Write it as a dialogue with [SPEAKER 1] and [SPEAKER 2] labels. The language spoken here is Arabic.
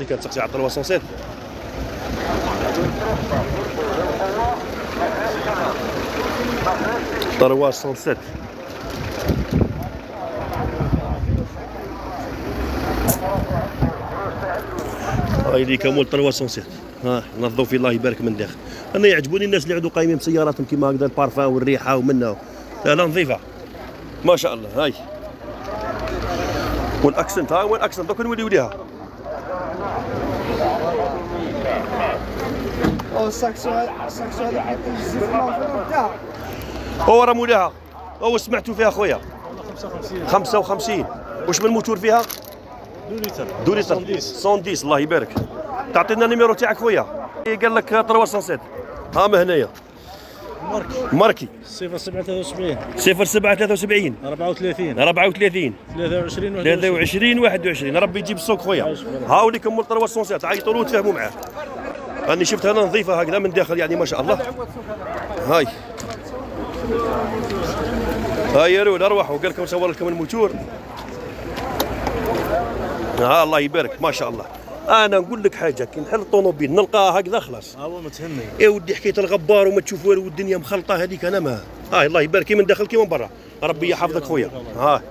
[SPEAKER 1] اللي كانت تقطيع 307 307 هاي اللي كمول 307 ها نظفوا فيه الله يبارك من داخل. أنا يعجبوني الناس اللي عندهم قايمين بسياراتهم كيما هكذا البارفان والريحة ومنها. لا لا نظيفة. ما شاء الله هاي. والأكسنت ها وين الاكسنت دوك نوليو ليها.
[SPEAKER 2] أو الساكسوال تاعها
[SPEAKER 1] هو راه مولاها. هو سمعتوا فيها خويا. 55 واش من موتور فيها؟
[SPEAKER 3] لتر.
[SPEAKER 1] دوري 110 الله يبارك. تعطينا النيميرو تاعك خويا. قال لك 307 ها ما هنايا.
[SPEAKER 3] ماركي.
[SPEAKER 1] ماركي.
[SPEAKER 3] 0773
[SPEAKER 1] 07 73
[SPEAKER 3] 34
[SPEAKER 1] 34
[SPEAKER 3] 23
[SPEAKER 1] 23 21 ربي يجيب السوق خويا. هاو اللي كمل 307 عيطوا له وتفاهموا معاه. راني شفتها أنا نظيفة هكذا من داخل يعني ما شاء الله. هاي. هاي رول أرواحوا. قال لكم صور لكم الموتور. ها الله يبارك ما شاء الله. أنا نقول لك حاجة كي نحل الطوموبيل نلقاها هكذا خلاص.
[SPEAKER 3] هو متهني.
[SPEAKER 1] يا ودي حكايه الغبار وما تشوف والو والدنيا مخلطة هذيك أنا ما. هاي الله يبارك كي من داخل كي من برا. ربي يحفظك خويا. ها